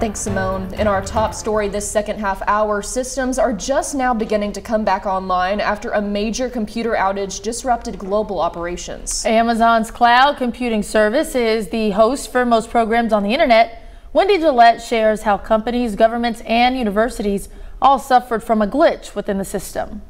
Thanks, Simone. In our top story this second half hour, systems are just now beginning to come back online after a major computer outage disrupted global operations. Amazon's cloud computing service is the host for most programs on the internet. Wendy Gillette shares how companies, governments, and universities all suffered from a glitch within the system.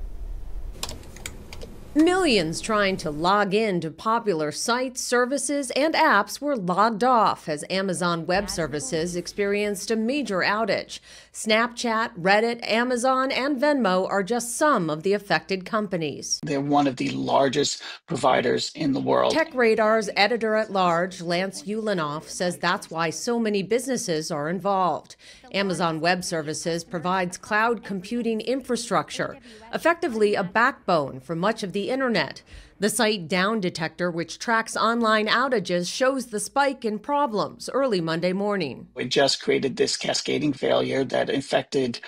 Millions trying to log in to popular sites, services, and apps were logged off as Amazon Web Services experienced a major outage. Snapchat, Reddit, Amazon, and Venmo are just some of the affected companies. They're one of the largest providers in the world. Tech Radar's editor at large, Lance Ulanoff, says that's why so many businesses are involved. Amazon Web Services provides cloud computing infrastructure, effectively a backbone for much of the internet. The site Down Detector, which tracks online outages, shows the spike in problems early Monday morning. We just created this cascading failure that infected,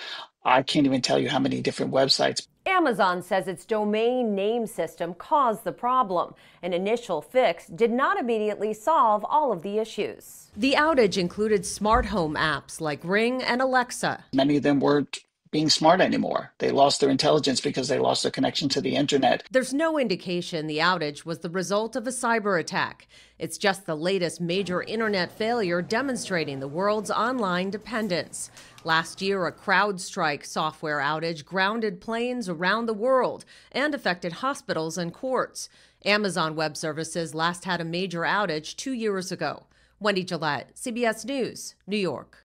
I can't even tell you how many different websites. Amazon says its domain name system caused the problem. An initial fix did not immediately solve all of the issues. The outage included smart home apps like Ring and Alexa. Many of them weren't being smart anymore. They lost their intelligence because they lost their connection to the internet. There's no indication the outage was the result of a cyber attack. It's just the latest major internet failure demonstrating the world's online dependence. Last year, a CrowdStrike software outage grounded planes around the world and affected hospitals and courts. Amazon Web Services last had a major outage two years ago. Wendy Gillette, CBS News, New York.